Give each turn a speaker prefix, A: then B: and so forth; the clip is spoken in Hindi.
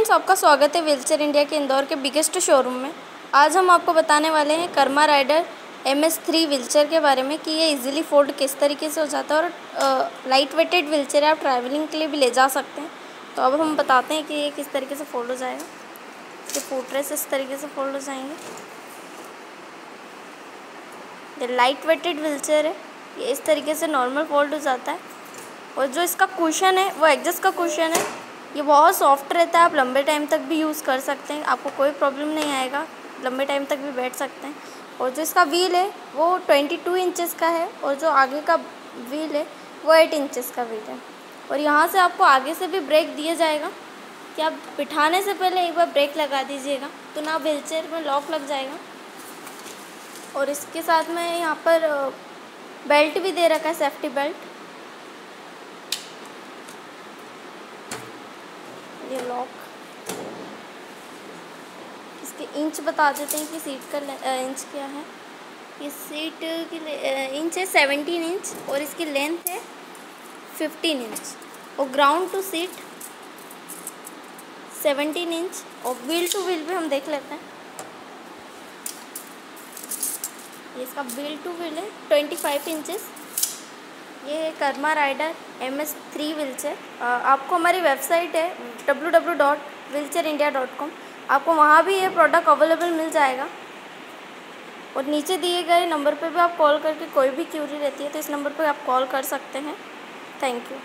A: फ्रेंड्स, आपका स्वागत है व्हीलचेयर इंडिया के इंदौर के बिगेस्ट शोरूम में। आज हम आपको बताने वाले हैं Karma rider M S three wheelchair के बारे में कि ये इजीली फोल्ड किस तरीके से हो जाता है और लाइट वेटेड व्हीलचेयर आप ट्रैवलिंग के लिए भी ले जा सकते हैं। तो अब हम बताते हैं कि ये किस तरीके से फोल्ड हो जाएगा। इसके फूटरेस इस तरीके से फोल्ड हो जाएँगे। ये लाइट वेटेड व्हीलचेयर है। ये इस तरीके से नॉर्मल फोल्ड हो जाता है। और जो इसका कुशन है, वो एग्जस्ट का कुशन है। ये बहुत सॉफ्ट रहता है, आप लंबे टाइम तक भी यूज़ कर सकते हैं, आपको कोई प्रॉब्लम नहीं आएगा, लंबे टाइम तक भी बैठ सकते हैं। और जो इसका व्हील है, वो ट्वेंटी टू इंचज़ का है, और जो आगे का व्हील है, वो एट इंचज़ का व्हील है। और यहाँ से आपको आगे से भी ब्रेक दिया जाएगा, कि आप बिठाने से पहले एक बार ब्रेक लगा दीजिएगा तो ना व्हील चेयर में लॉक लग जाएगा। और इसके साथ में यहाँ पर बेल्ट भी दे रखा है सेफ्टी बेल्ट ये लॉक इसके इंच बता देते हैं कि सीट का इंच क्या है. ये सीट की इंच है सेवेंटीन इंच और इसकी लेंथ है फिफ्टीन इंच और ground to seat seventeen inch और व्हील टू व्हील भी हम देख लेते हैं. ये इसका व्हील टू व्हील है ट्वेंटी फाइव इंचज़ ये है Karma rider M S three wheelchair आपको हमारी वेबसाइट है W W dot wheelchair India dot com आपको वहाँ भी ये प्रोडक्ट अवेलेबल मिल जाएगा। और नीचे दिए गए नंबर पर भी आप कॉल करके कोई भी क्यूरी रहती है तो इस नंबर पर आप कॉल कर सकते हैं। Thank you